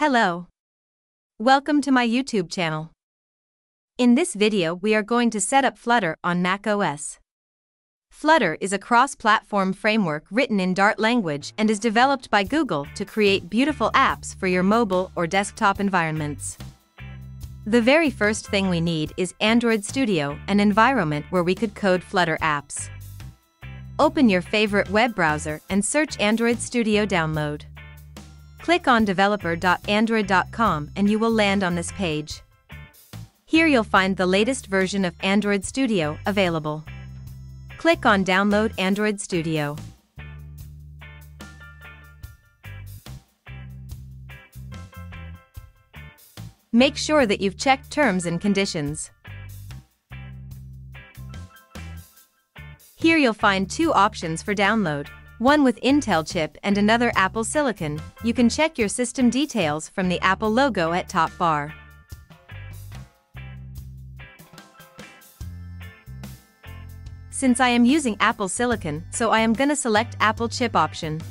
Hello. Welcome to my YouTube channel. In this video we are going to set up Flutter on Mac OS. Flutter is a cross-platform framework written in Dart language and is developed by Google to create beautiful apps for your mobile or desktop environments. The very first thing we need is Android Studio, an environment where we could code Flutter apps. Open your favorite web browser and search Android Studio download. Click on developer.android.com and you will land on this page. Here you'll find the latest version of Android Studio available. Click on Download Android Studio. Make sure that you've checked terms and conditions. Here you'll find two options for download one with Intel chip and another Apple Silicon, you can check your system details from the Apple logo at top bar. Since I am using Apple Silicon, so I am gonna select Apple chip option.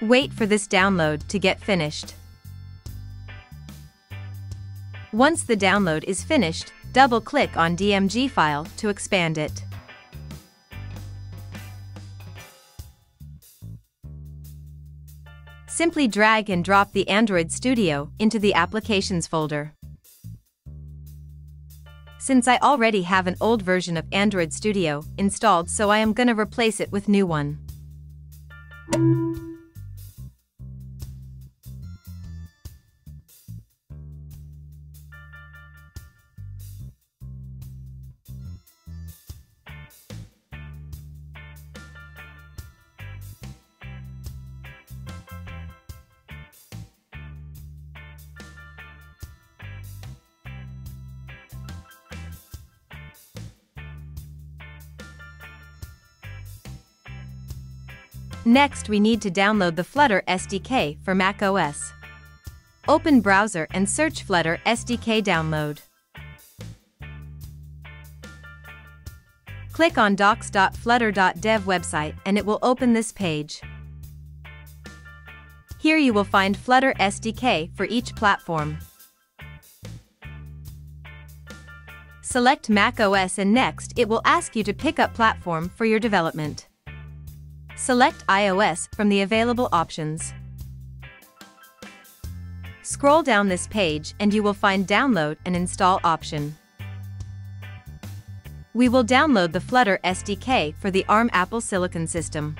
Wait for this download to get finished. Once the download is finished, double-click on DMG file to expand it. Simply drag and drop the Android Studio into the Applications folder. Since I already have an old version of Android Studio installed so I am gonna replace it with new one. Next we need to download the Flutter SDK for macOS. Open browser and search Flutter SDK download. Click on docs.flutter.dev website and it will open this page. Here you will find Flutter SDK for each platform. Select macOS and next it will ask you to pick up platform for your development. Select iOS from the available options. Scroll down this page and you will find Download and Install option. We will download the Flutter SDK for the ARM Apple Silicon system.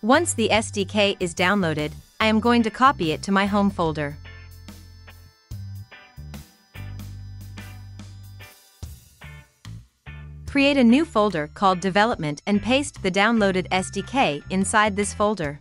Once the SDK is downloaded, I am going to copy it to my home folder. Create a new folder called Development and paste the downloaded SDK inside this folder.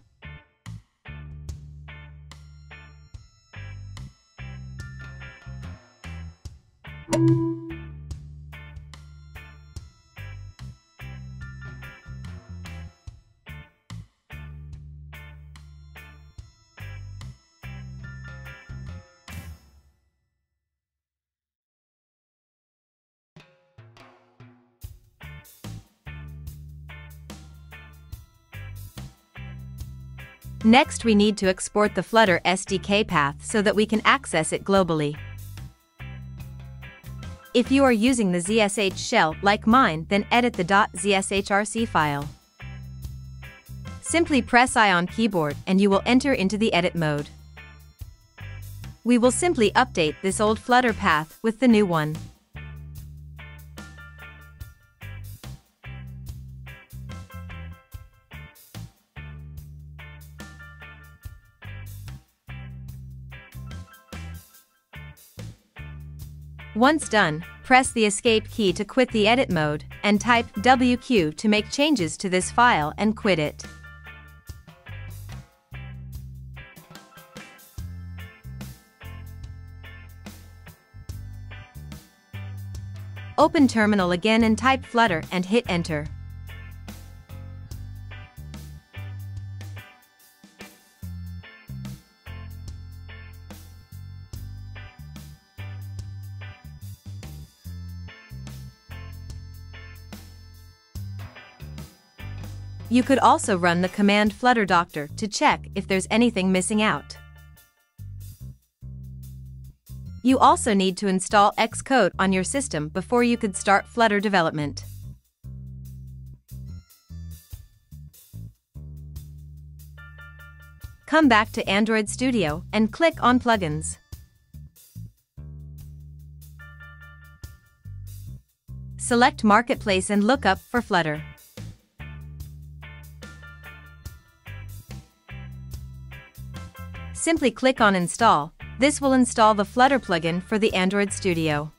Next we need to export the Flutter SDK path so that we can access it globally. If you are using the ZSH shell like mine then edit the .zshrc file. Simply press I on keyboard and you will enter into the edit mode. We will simply update this old Flutter path with the new one. Once done, press the Escape key to quit the edit mode, and type WQ to make changes to this file and quit it. Open Terminal again and type Flutter and hit Enter. You could also run the command Flutter Doctor to check if there's anything missing out. You also need to install Xcode on your system before you could start Flutter development. Come back to Android Studio and click on Plugins. Select Marketplace and look up for Flutter. Simply click on Install. This will install the Flutter plugin for the Android Studio.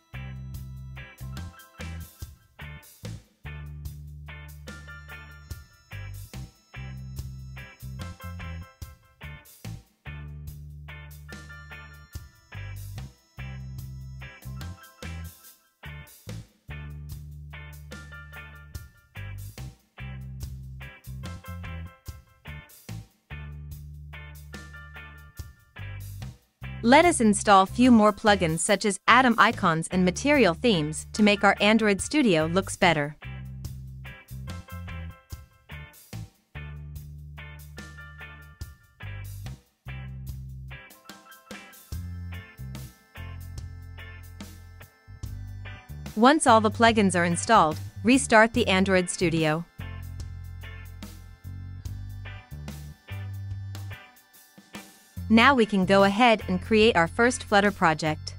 Let us install few more plugins such as Atom icons and material themes to make our Android Studio looks better. Once all the plugins are installed, restart the Android Studio. Now we can go ahead and create our first Flutter project.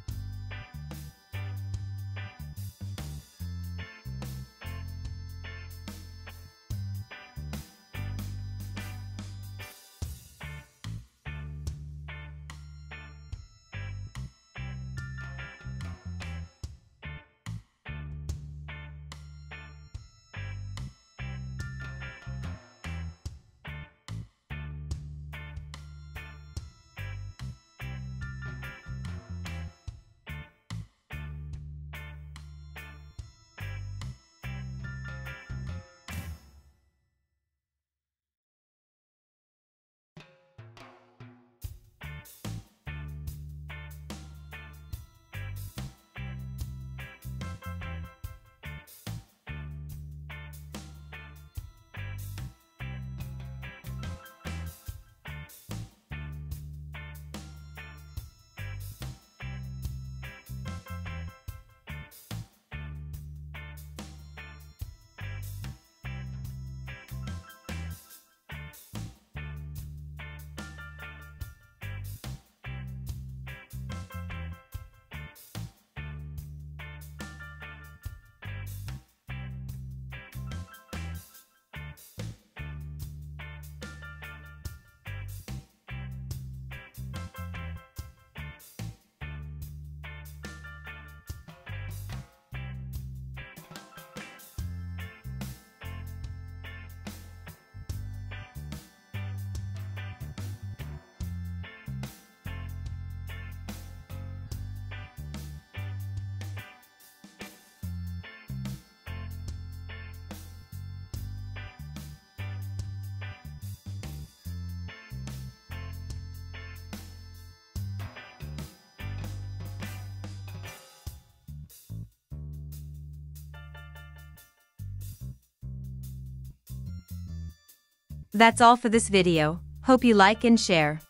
That's all for this video, hope you like and share.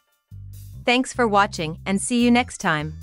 Thanks for watching and see you next time.